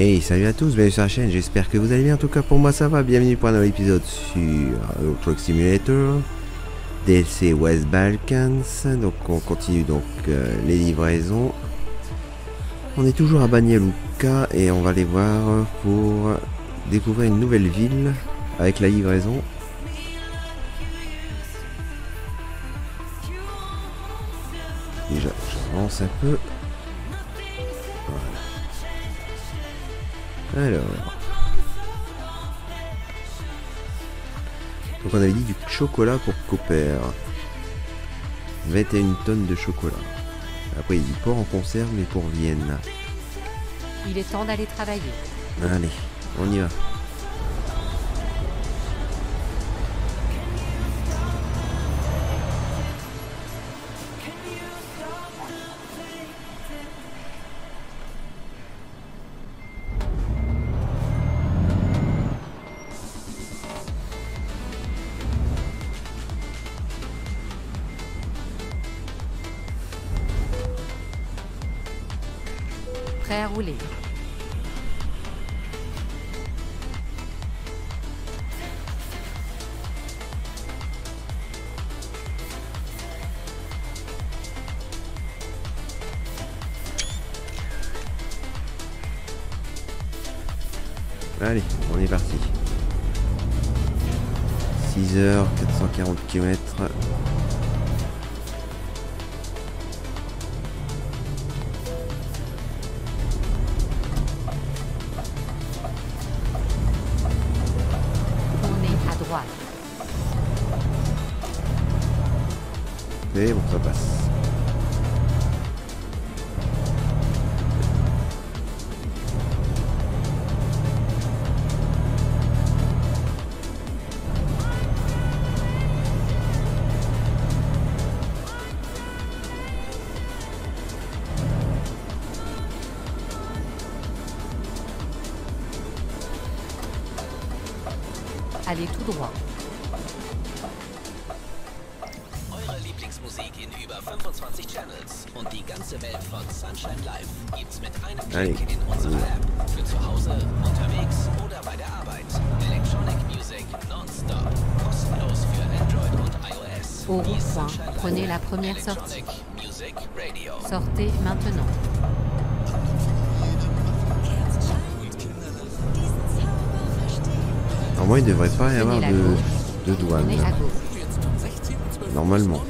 Hey, salut à tous, bienvenue sur la chaîne, j'espère que vous allez bien. En tout cas, pour moi, ça va. Bienvenue pour un nouvel épisode sur Truck Simulator, DLC West Balkans. Donc, on continue donc euh, les livraisons. On est toujours à Banja Luka et on va aller voir pour découvrir une nouvelle ville avec la livraison. Déjà, je un peu. Alors. Donc on avait dit du chocolat pour Cooper. 21 tonnes de chocolat. Après il dit pas en conserve mais pour Vienne. Il est temps d'aller travailler. Allez, on y va. À rouler. Allez, on est parti. 6 heures, 440 km. Allez tout droit. Eure Lieblingsmusik in über 25 Channels und die ganze Welt von Sunshine Live gibt's mit einem Klick in unserer. App. Für zu Hause, unterwegs oder bei der Arbeit. Electronic Music nonstop. Kostenlos für Android und iOS. Au prenez la première sortie. Electronic Music Radio. Sortez maintenant. Normalement, il devrait pas y avoir de, de douane. Normalement.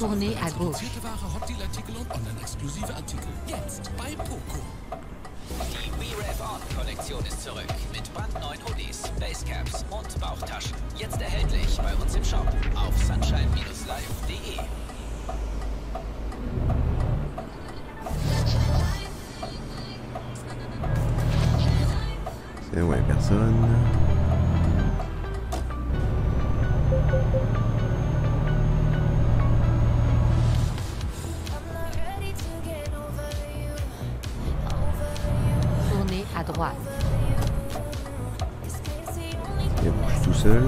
Tournez à gauche. Die We-Rev On-Kollektion ist zurück. Mit brandneuen Hoodies, Basecaps und Bauchtaschen. Jetzt erhältlich bei uns im Shop auf sunshine-live.de. personne. Tournez à droite. Et bon, je suis tout seul.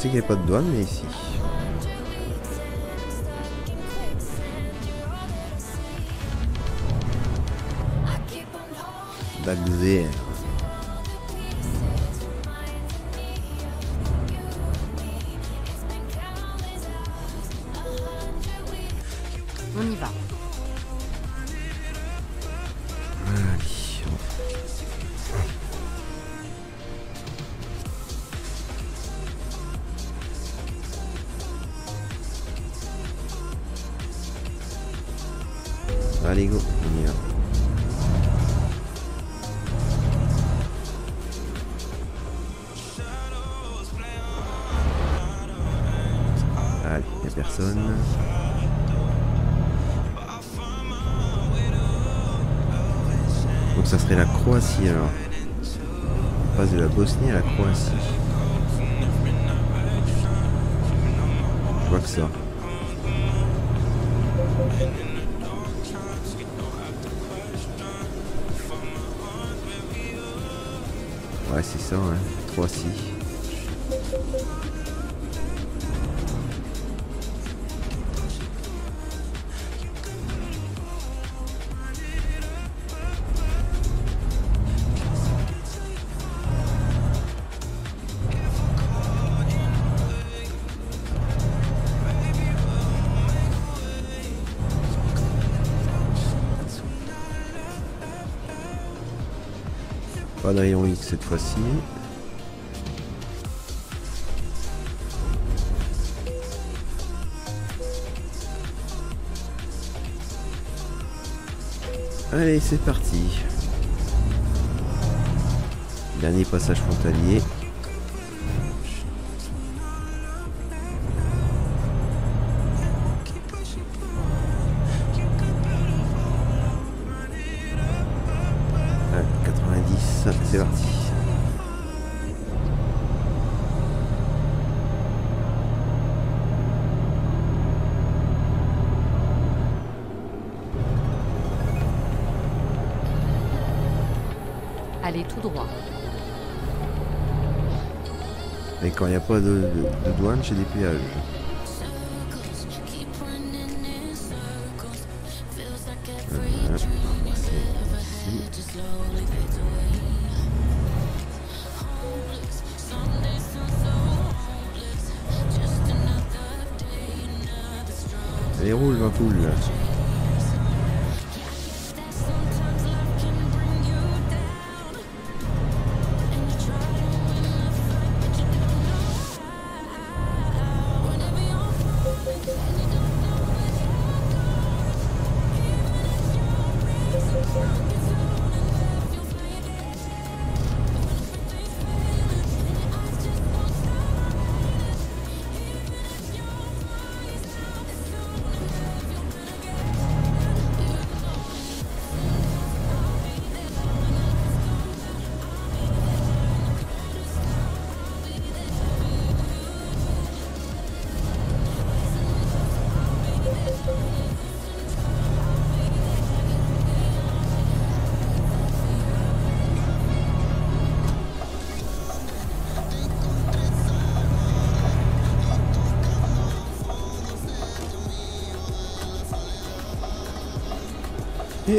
Pensais qu'il n'y avait pas de douane, mais ici. Personne. Donc ça serait la Croatie alors. On passe de la Bosnie à la Croatie. Je vois que ça. Ouais c'est ça, hein. Croatie. Cette fois-ci. Allez, c'est parti. Dernier passage frontalier. Quand il n'y a pas de, douane, j'ai des péages.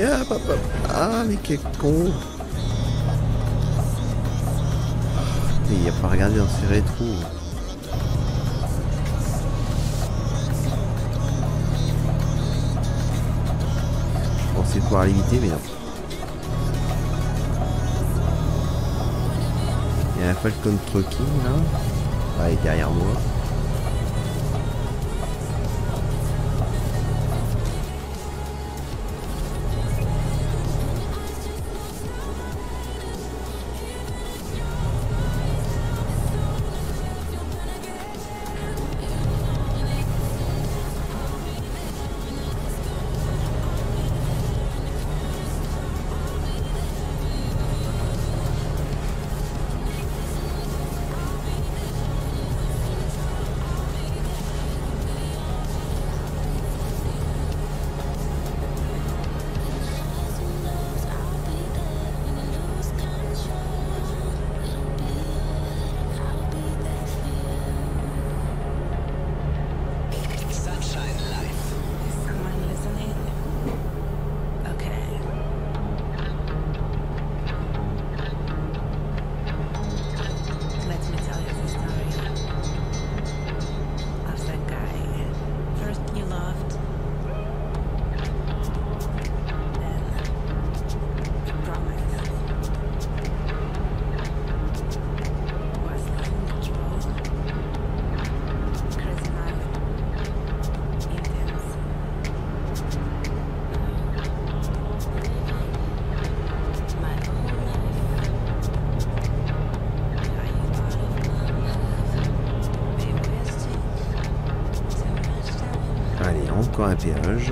Hop. Ah, mais quel con. Il a pas regardé dans ses rétros. Je pensais pouvoir l'éviter, mais non. Il y a un Falcon Trucking là. Ah, il est derrière moi. Un piège.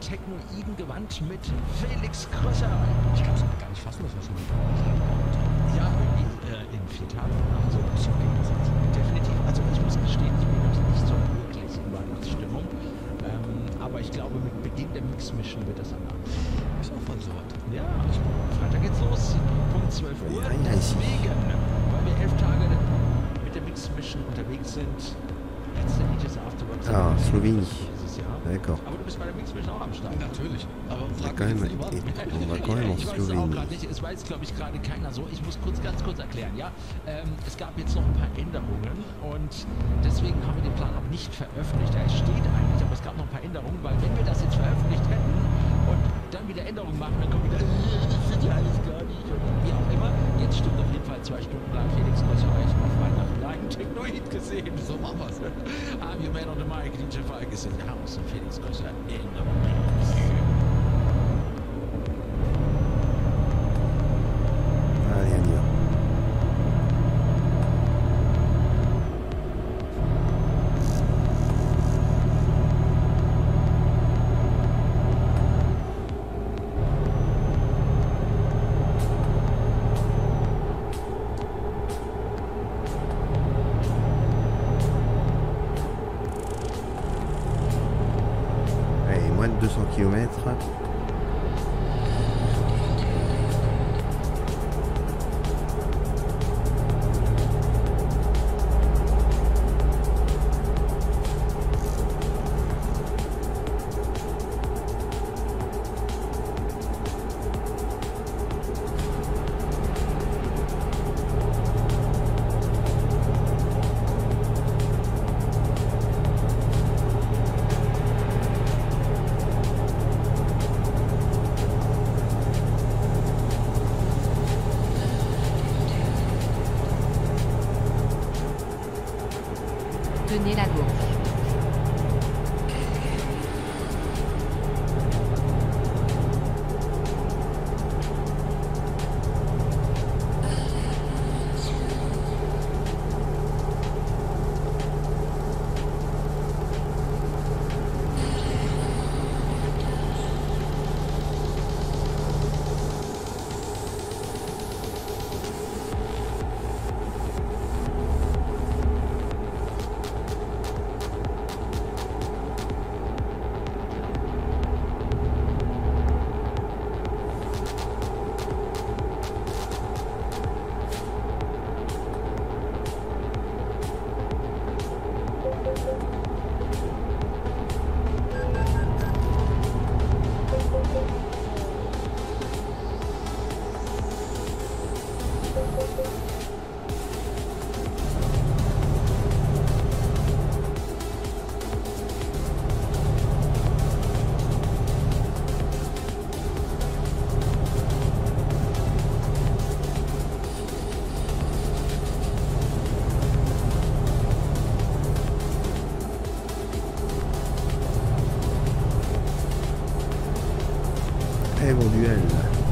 Technoiden Gewand mit Felix Krösser. Ich kann es gar nicht fassen, dass wir schon wieder Ja, irgendwie äh, in vier Tagen. Also, so geht das jetzt. Definitiv. Also, ich muss gestehen, ich bin jetzt nicht so wirklich in Weihnachtsstimmung. Ähm, aber ich glaube, mit Beginn der Mix-Mission wird das danach. Ist auch voll so was. Ja, ich, Freitag geht's los. Punkt 12 Uhr. Ja, Deswegen, weil wir elf Tage mit der Mix-Mission unterwegs sind, letzte DJs Afterworks. Ah, Slovénie. D'accord. Aber du bist bei der Mix-Mission auch am Start. Natürlich. Aber frag mich nicht, was. ich weiß es auch gerade nicht. Es weiß, glaube ich, gerade keiner so. Ich muss kurz, ganz kurz erklären, ja. Ähm, es gab jetzt noch ein paar Änderungen und deswegen haben wir den Plan auch nicht veröffentlicht. Er steht eigentlich, aber es gab noch ein paar Änderungen, weil wenn wir das jetzt veröffentlicht hätten und dann wieder Änderungen machen, dann kommt wieder, das sind ja alles gar nicht und wie auch immer. Jetzt stimmt auf jeden Fall zwei Stunden lang Felix Großreich auf Weihnachten. Nein, Technoid sehen. So machen wir's. I'm your man on the mic, DJ is the house of hideous ghosts that in. Très bon duel. Tenez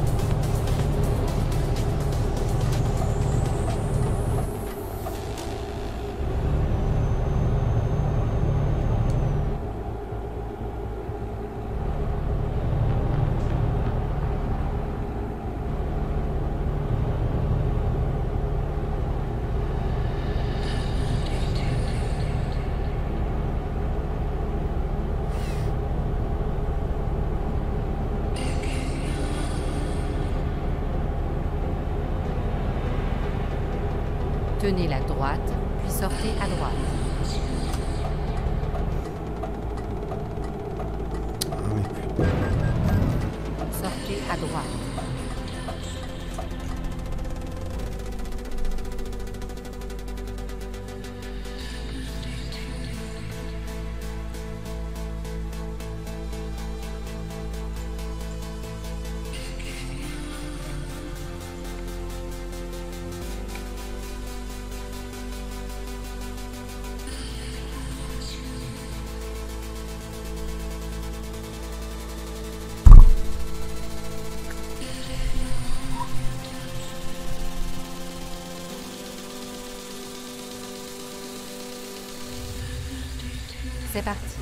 C'est parti.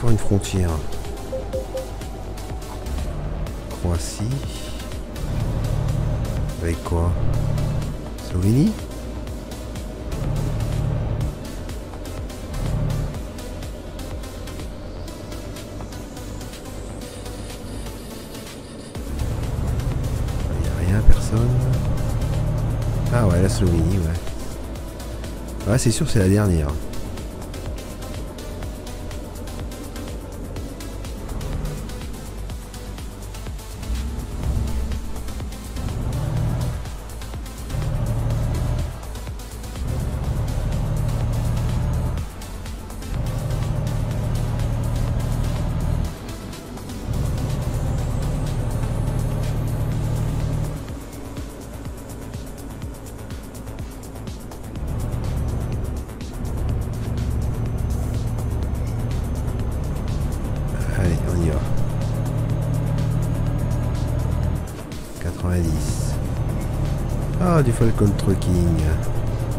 Quand une frontière Croatie. Avec quoi? Slovénie? Il n'y a rien, personne. Ah Ouais, la Slovénie, ouais. Ouais, c'est sûr, c'est la dernière. Du Falcon Trucking.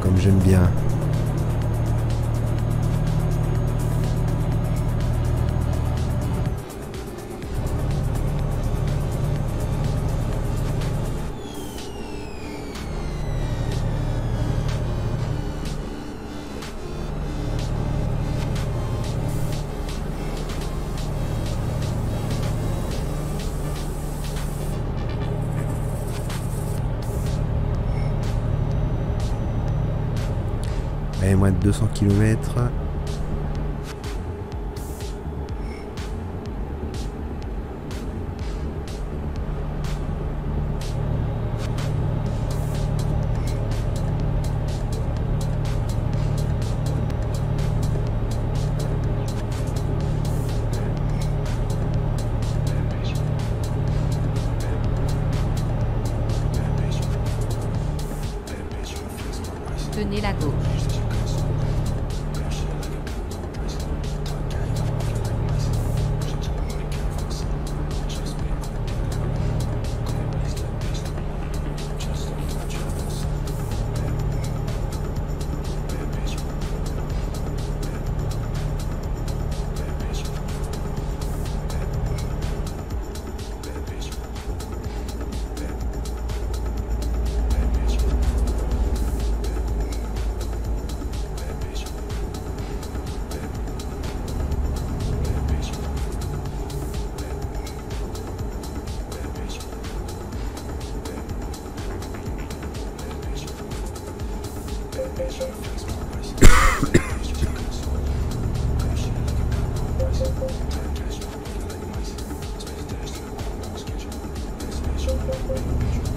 Comme j'aime bien. 200 km. Thank you.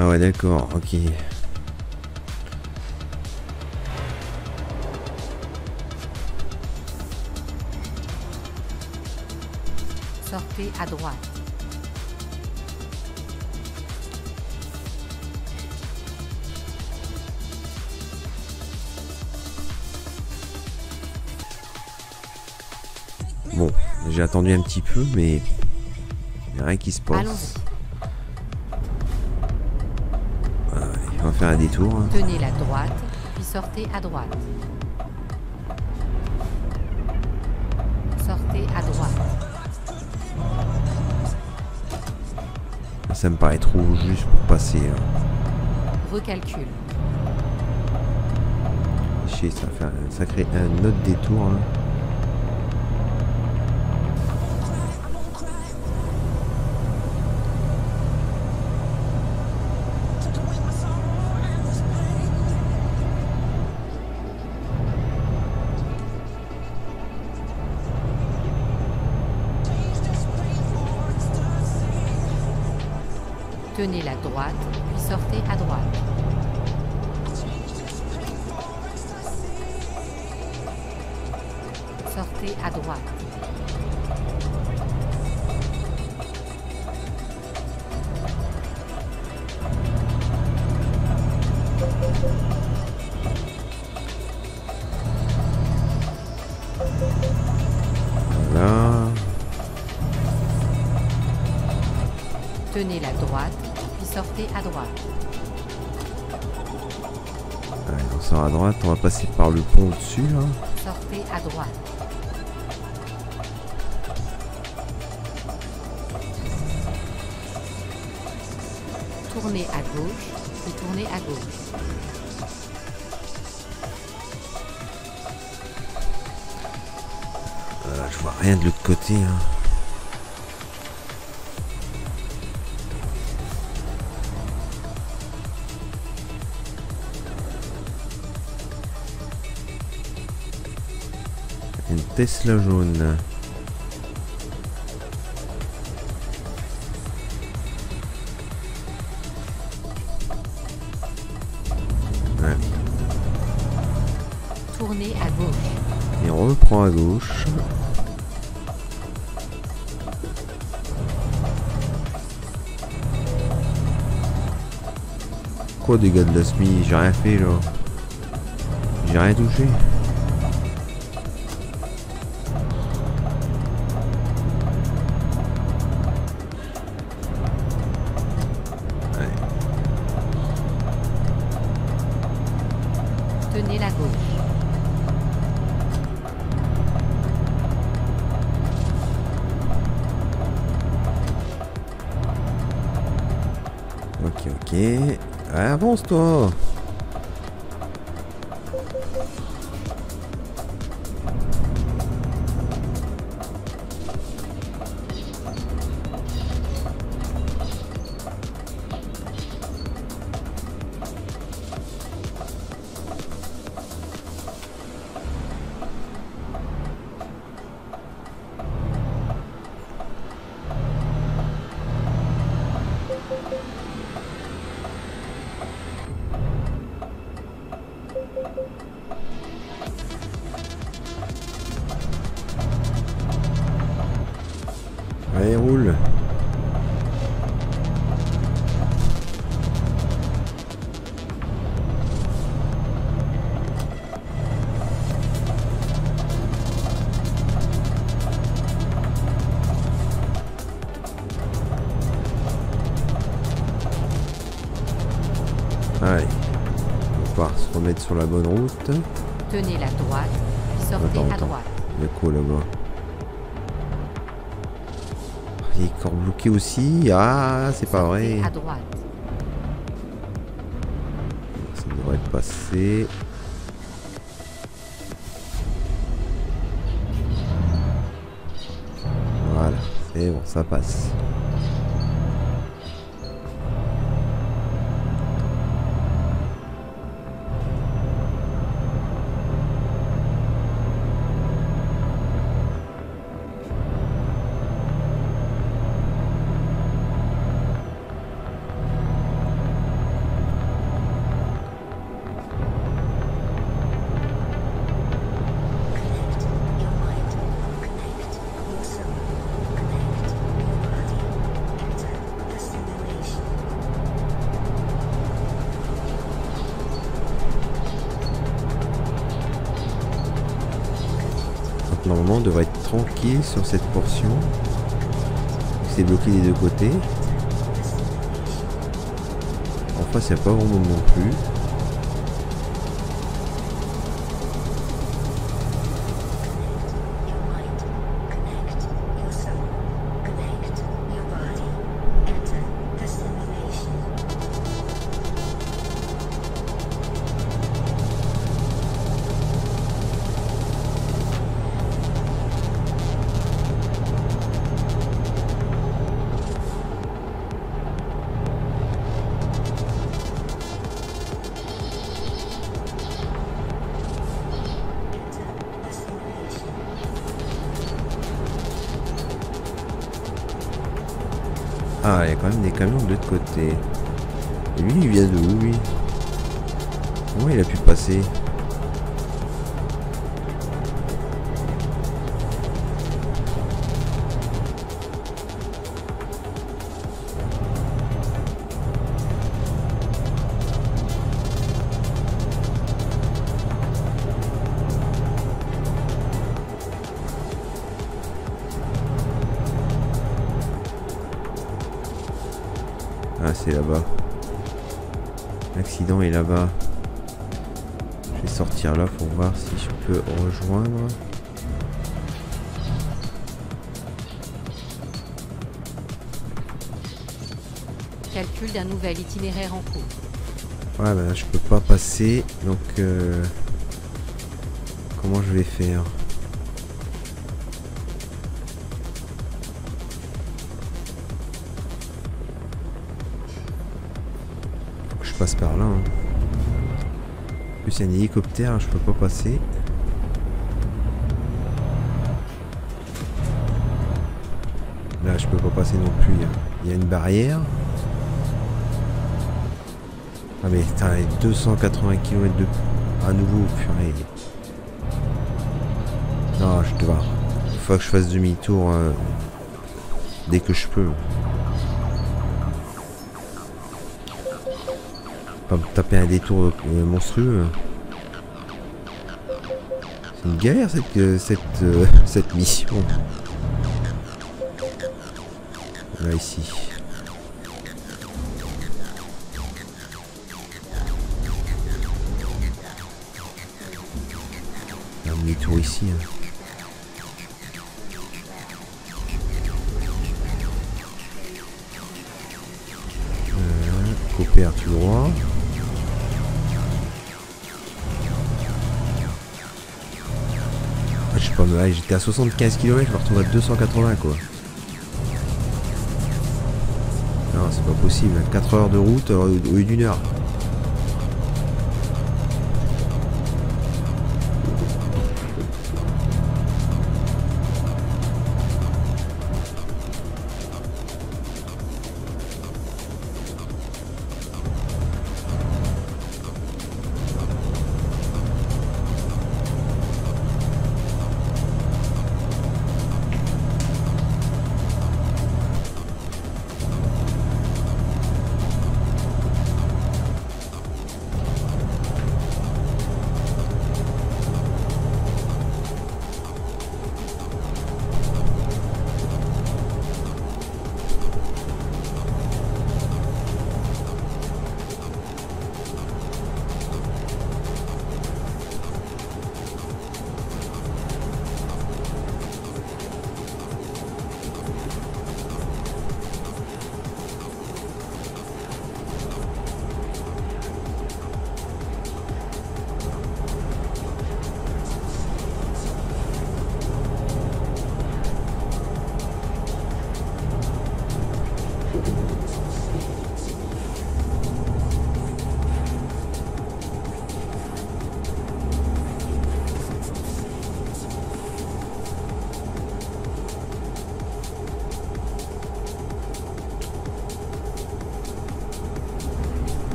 Ah ouais, d'accord, ok. Sortez à droite. Bon, j'ai attendu un petit peu, mais rien qui se passe. Faire un détour. Tenez la droite, puis sortez à droite. Sortez à droite. Ça me paraît trop juste pour passer. hein. Recalcule. Chier, ça va faire un sacré un autre détour. hein. Tenez la droite, puis sortez à droite. Sortez à droite. Voilà. Tenez la sortez à droite. Allez, on sort à droite, on va passer par le pont au-dessus là. Sortez à droite. Tournez à gauche, puis tournez à gauche. Voilà, je vois rien de l'autre côté. hein. Une Tesla jaune. Ouais. Tournez à gauche. Et on reprend à gauche. Quoi des gars de la SMI J'ai rien fait là. J'ai rien touché. Avance toi sur la bonne route. Tenez la droite, puis sortez Attends, à droite. Il y a quoi là-bas? Il est encore bloqué aussi. Ah, c'est pas vrai. À droite. Ça devrait passer. Voilà, c'est bon, ça passe. Tranquille sur cette portion. C'est bloqué des deux côtés. En face pas vraiment non plus. Ah, il y a quand même des camions de l'autre côté. Et lui, il vient de où, lui? Comment il a pu passer? L'accident est là-bas. Je vais sortir là pour voir si je peux rejoindre. Calcul d'un nouvel itinéraire en cours. Ouais, bah là, je peux pas passer. Donc, euh, comment je vais faire? Un hélicoptère, je peux pas passer. Là, je peux pas passer non plus. hein. Il y a une barrière. Ah mais putain, les 280 km de... À nouveau, purée. Non, je dois... Il faut que je fasse demi-tour euh, dès que je peux. Pas me taper un détour euh, monstrueux. Une galère cette, euh, cette, euh, cette mission. Là, ici. Un demi-tour ici. hein. Euh, coopère tout droit. J'étais à 75 km, je me retrouve à 280 quoi. Non, c'est pas possible. 4 heures de route au lieu d'une heure.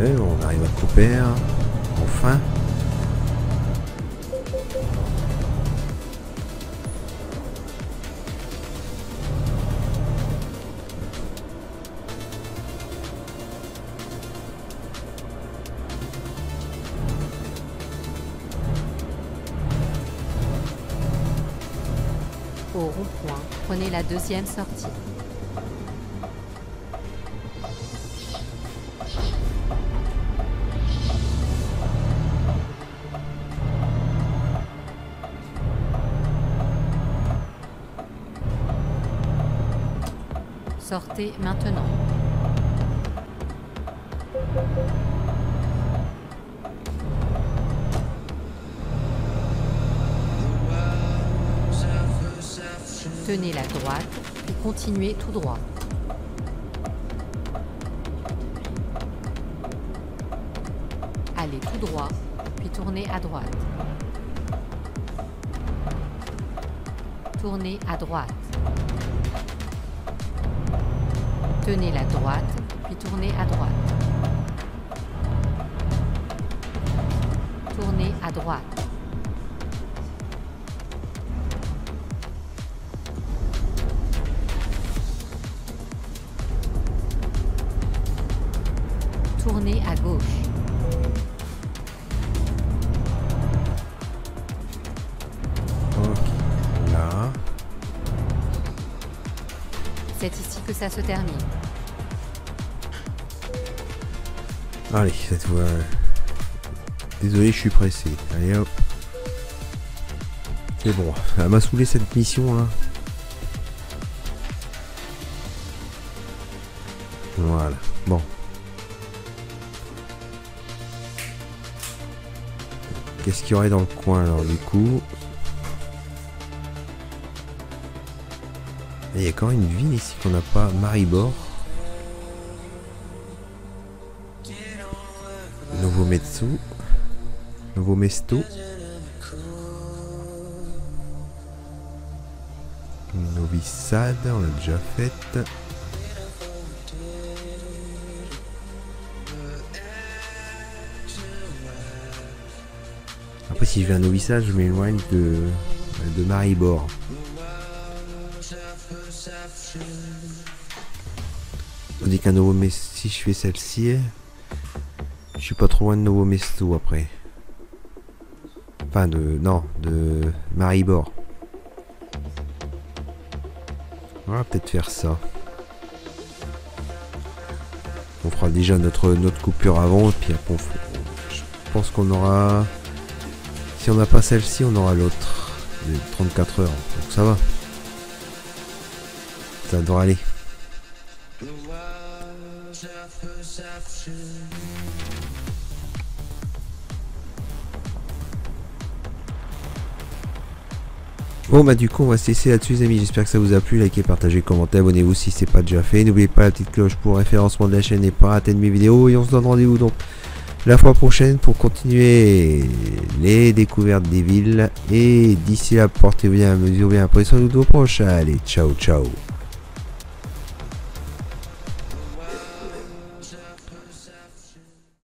On arrive à couper, enfin. Au rond-point, prenez la deuxième sortie. Maintenant. Tenez la droite, puis continuez tout droit. Droite. Tournez à gauche. Ok. Là. C'est ici que ça se termine. Allez, cette fois. Désolé, je suis pressé. Allez hop. C'est bon. Elle m'a saoulé cette mission là. Voilà. Bon. Qu'est-ce qu'il y aurait dans le coin alors du coup? Il y a quand même une ville ici qu'on n'a pas. Maribor. Nouveau Metsu. Nouveau Mesto. Novi Sad, on l'a déjà faite. Après, si je vais à Novi Sad, je m'éloigne de, de Maribor. On dit qu'un nouveau Mesto, si je fais celle-ci, je suis pas trop loin de Nouveau Mesto après. Enfin, de. Non, de Maribor. On va peut-être faire ça. On fera déjà notre, notre coupure avant, et puis après, je pense qu'on aura. Si on n'a pas celle-ci, on aura l'autre. de 34 heures. Donc ça va. Ça devrait aller. Bon bah du coup on va se laisser là-dessus les amis, j'espère que ça vous a plu, likez, partagez, commentez, abonnez-vous si c'est pas déjà fait, n'oubliez pas la petite cloche pour référencement de la chaîne et pas rater de mes vidéos. Et on se donne rendez-vous donc la fois prochaine pour continuer les découvertes des villes. Et d'ici là portez-vous bien, mesurez bien, prenez soin de vous proches, allez ciao ciao